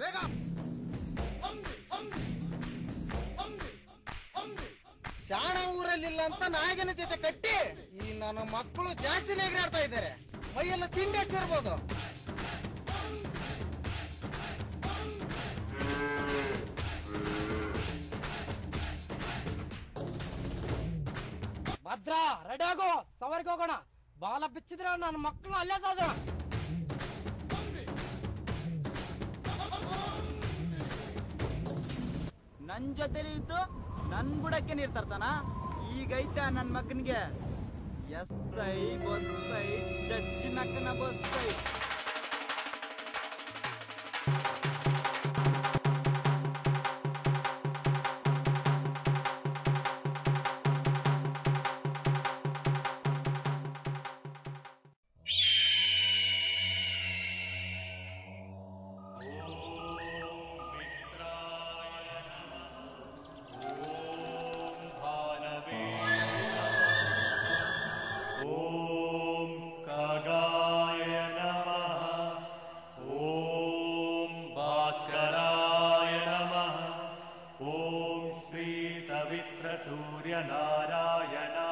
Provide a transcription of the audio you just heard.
ಬೇಗ. ಶಾಣ ಊರಲ್ಲಿಲ್ಲ ಅಂತ ನಾಯಕನ ಜೊತೆ ಕಟ್ಟಿ ಈ ನನ್ನ ಮಕ್ಕಳು ಜಾಸ್ತಿ ನೇಗ್ರಾಡ್ತಾ ಇದ್ದಾರೆ. ಮೈಯೆಲ್ಲ ತಿಂಡಿ ಎಷ್ಟಿರ್ಬೋದು ಭದ್ರ ರೆಡಿ ಆಗೋ. ಸವಾರಿಗೆ ಹೋಗೋಣ. ಬಾಲ ಬಿಚ್ಚಿದ್ರೆ ನನ್ನ ಮಕ್ಕಳು ಅಲ್ಲೇ ಸಾಜೋಣ ನನ್ ಜೊತೆಲಿ ಇದ್ದು ನನ್ ಬುಡಕ್ಕೆ ನೀರ್ ತರ್ತಾನ? ಈಗೈತೆ ನನ್ನ ಮಗನ್ಗೆ. S I, bus I ಚಚ್ಚಿನಕ್ಕನ bus पवित्रसूर्यनारायणा